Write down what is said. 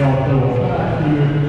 要对我们。